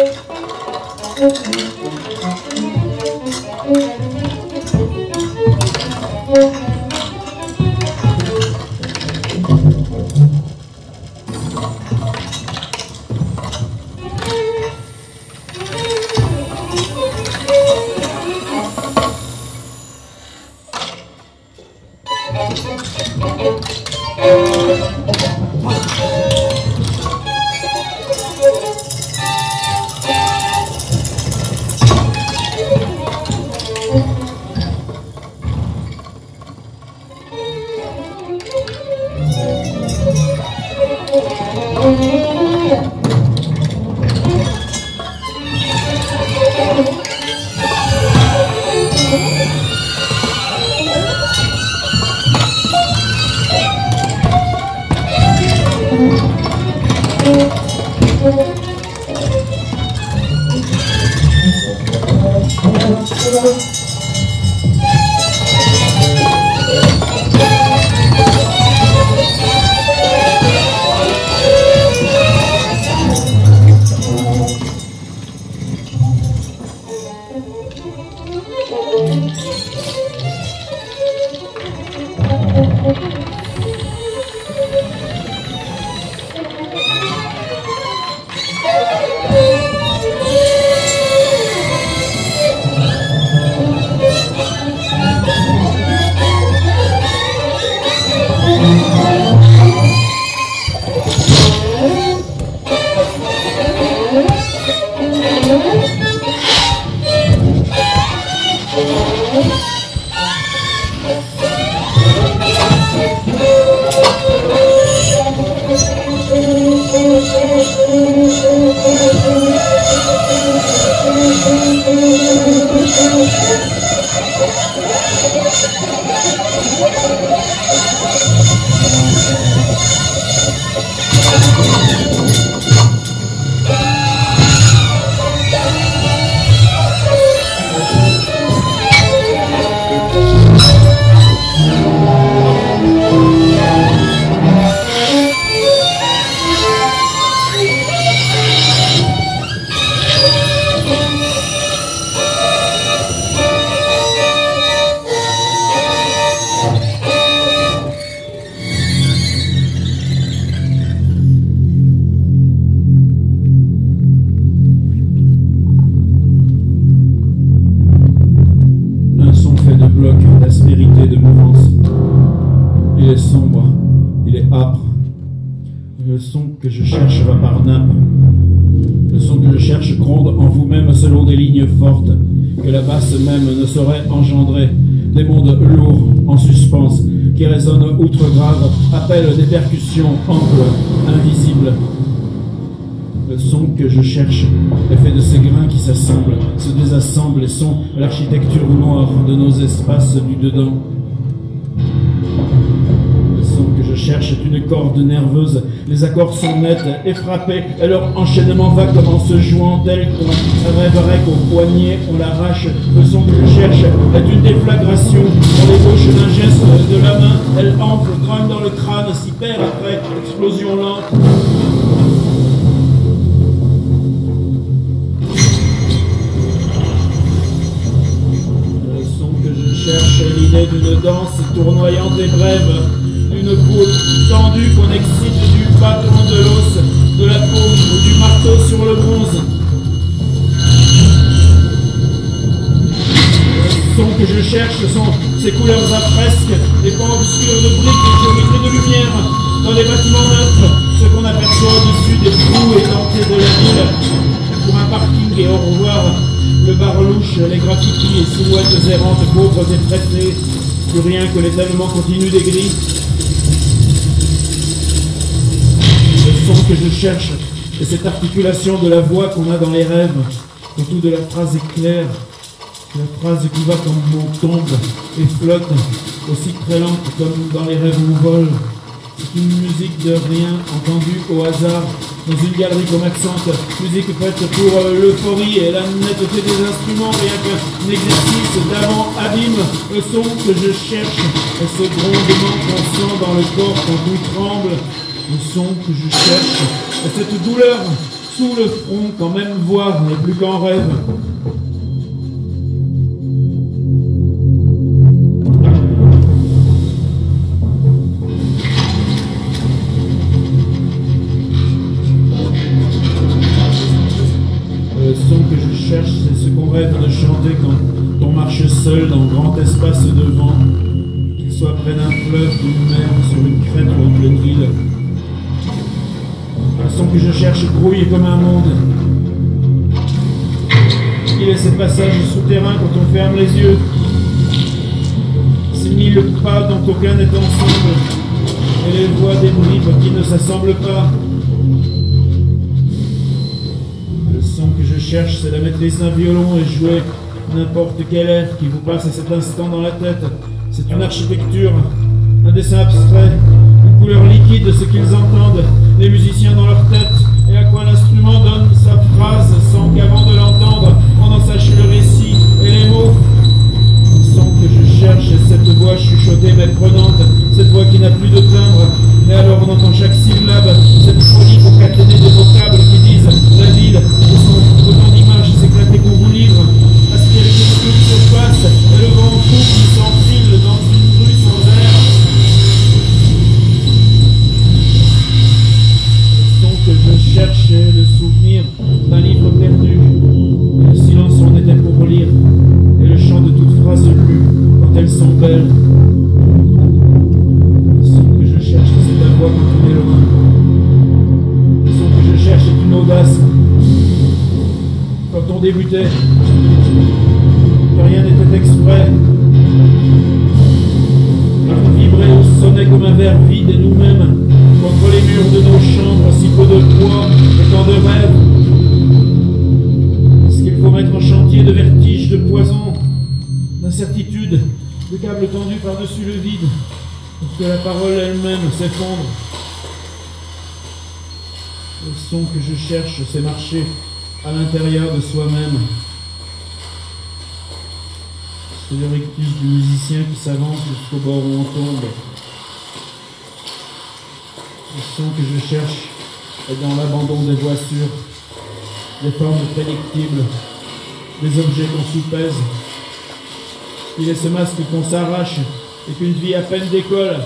Thank you. Est sombre, il est âpre. Le son que je cherche va par nappe. Le son que je cherche gronde en vous-même selon des lignes fortes que la basse même ne saurait engendrer. Des mondes lourds, en suspens, qui résonnent outre grave, appellent des percussions amples, invisibles. Le son que je cherche est fait de ces grains qui s'assemblent, se désassemblent et sont l'architecture noire de nos espaces du dedans. Cherche une corde nerveuse, les accords sont nets et frappés, et leur enchaînement va comme en se jouant tel qu'on rêverait qu'au poignet on l'arrache. Le son que je cherche est une déflagration, on l'ébauche d'un geste de la main, elle enfle, grogne dans le crâne, s'y perd après, explosion lente. Le son que je cherche est l'idée d'une danse tournoyante et brève, d'une peau tendue qu'on excite du battement de l'os, de la peau ou du marteau sur le bronze. Le son que je cherche sont ces couleurs à fresque, les pans obscurs de briques et géométrie de lumière, dans les bâtiments neufs, ce qu'on aperçoit au-dessus des trous édentés de la ville, pour un parking et au revoir, le bar louche, les graffitis et silhouettes errantes, pauvres et pressées, plus rien que l'étalement continu des grilles. Que je cherche est cette articulation de la voix qu'on a dans les rêves, surtout de la phrase éclair, la phrase qui va comme mot tombe et flotte, aussi très lente comme dans les rêves où vole. C'est une musique de rien entendue au hasard dans une galerie comme accente, musique faite pour euh, l'euphorie et la netteté des instruments, rien qu'un exercice d'avant-abîme, le son que je cherche est ce grondement qu'on sent dans le corps quand tout tremble, le son que je cherche est cette douleur sous le front quand même voir n'est plus qu'en rêve. Le son que je cherche, c'est ce qu'on rêve de chanter quand on marche seul dans grand espace de vent, qu'il soit près d'un fleuve, d'une mer, sur une crête ou un plein île. Le son que je cherche grouille comme un monde. Il est ces passages souterrains quand on ferme les yeux. Ces mille pas dont aucun n'est ensemble. Et les voix des bribes qui ne s'assemblent pas. Le son que je cherche, c'est la maîtrise d'un violon et jouer n'importe quel air qui vous passe à cet instant dans la tête. C'est une architecture, un dessin abstrait, une couleur liquide de ce qu'ils entendent, les musiciens dans leur tête, et à quoi l'instrument donne sa phrase sans qu'avant que rien n'était exprès. On vibrait, on sonnait comme un verre vide et nous-mêmes, contre les murs de nos chambres, si peu de poids et tant de rêves. Est-ce qu'il faut mettre en chantier de vertiges, de poison, d'incertitude, de câbles tendus par-dessus le vide, pour que la parole elle-même s'effondre? Le son que je cherche, c'est marcher à l'intérieur de soi-même. C'est le rictus du musicien qui s'avance jusqu'au bord où on tombe. Le son que je cherche est dans l'abandon des voitures, des formes prédictibles, des objets qu'on soupèse. Il est ce masque qu'on s'arrache et qu'une vie à peine décolle